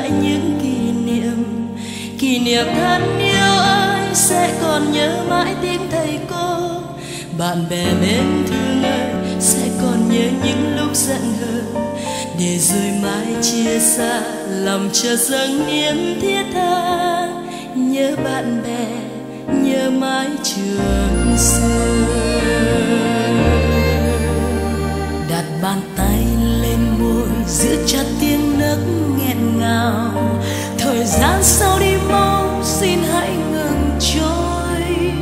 lại những kỷ niệm. Kỷ niệm thân yêu ơi, sẽ còn nhớ mãi tiếng thầy cô. Bạn bè mến thương ơi, sẽ còn nhớ những lúc giận hờn. Để rồi mãi chia xa, lòng chờ dâng niềm thiết tha. Nhớ bạn bè, nhớ mãi trường xưa. Đặt bàn tay lên môi, giữ chặt tiếng nấc gian sau đi mau, xin hãy ngừng trôi.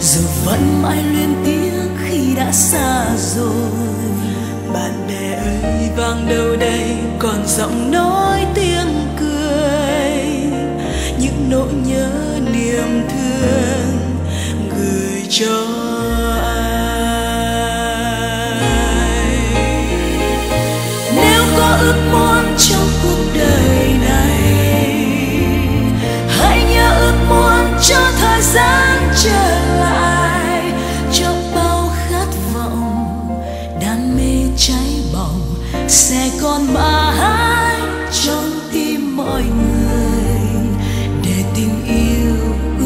Dù vẫn mãi luyến tiếc khi đã xa rồi, bạn bè ơi, vang đâu đây, còn giọng nói tiếng cười. Những nỗi nhớ niềm thương gửi cho còn mãi trong tim mọi người. Để tình yêu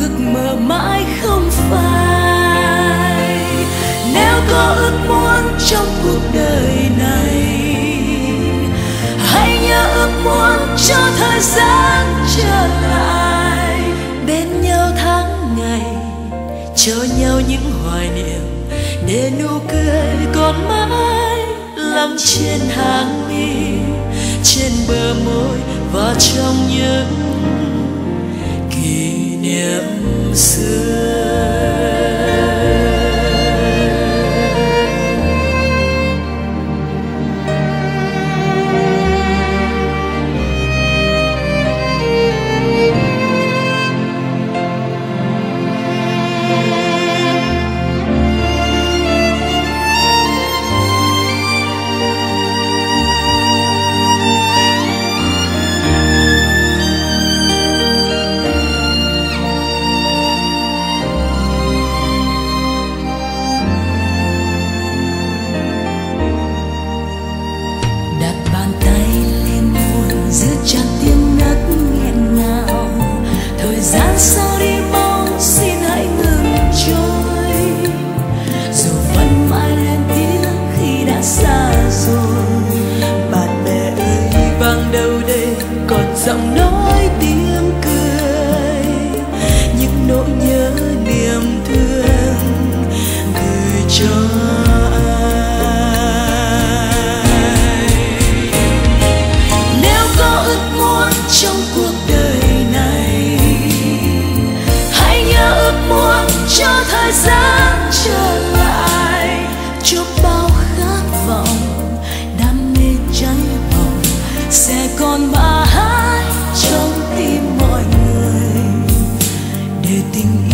ước mơ mãi không phai. Nếu có ước muốn trong cuộc đời này, hãy nhớ ước muốn cho thời gian trở lại. Bên nhau tháng ngày cho nhau những hoài niệm. Để nụ cười còn mãi lắng trên hàng mi trên bờ môi và trong những kỷ niệm xưa. Để tình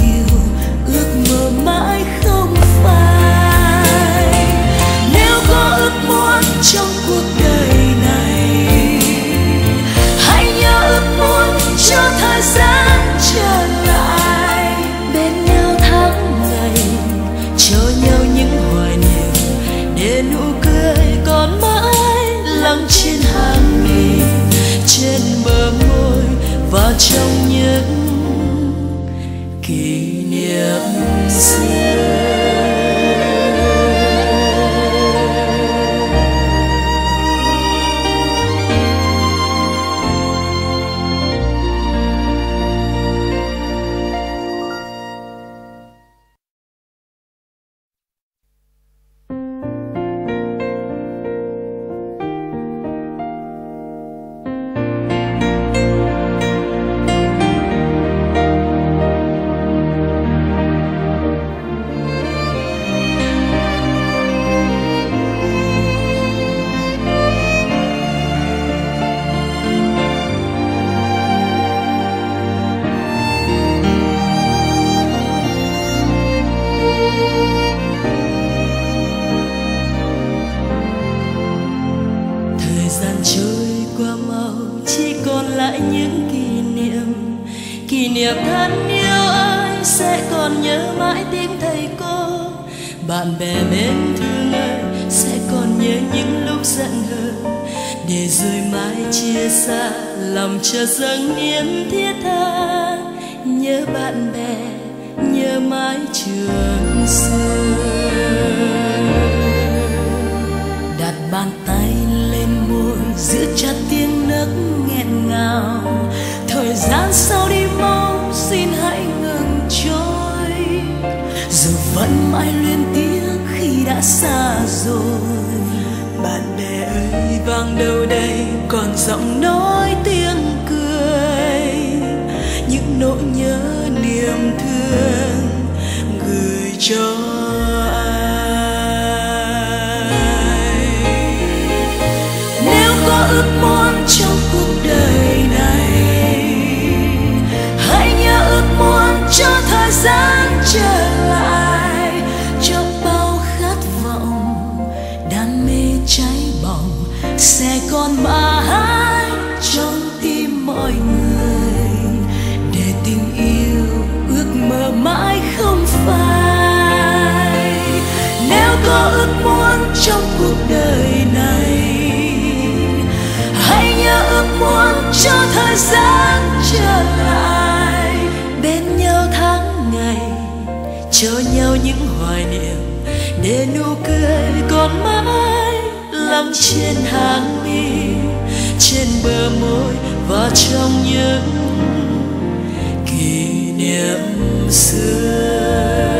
nghiệp thân yêu ơi, sẽ còn nhớ mãi tiếng thầy cô. Bạn bè mến thương ơi, sẽ còn nhớ những lúc giận hờn. Để rồi mãi chia xa, lòng chờ dâng niềm thiết tha. Nhớ bạn bè, nhớ mái trường xưa. Đặt bàn tay vẫn mãi luyến tiếc khi đã xa rồi bạn bè ơi vang đâu đây, còn giọng nói tiếng cười những nỗi nhớ niềm thương gửi cho ai nếu có ước mơ. Cho thời gian trở lại. Bên nhau tháng ngày cho nhau những hoài niệm. Để nụ cười còn mãi lắng trên hàng mi, trên bờ môi và trong những kỷ niệm xưa.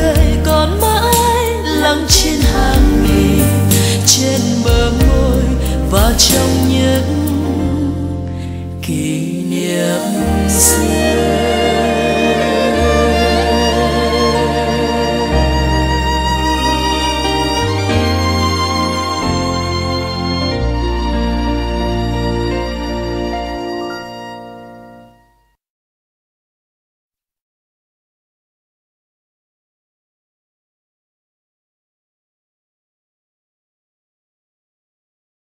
cười còn mãi lắng trên hàng mi trên bờ môi và trong những kỷ niệm xưa.